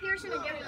Pearson and Gary.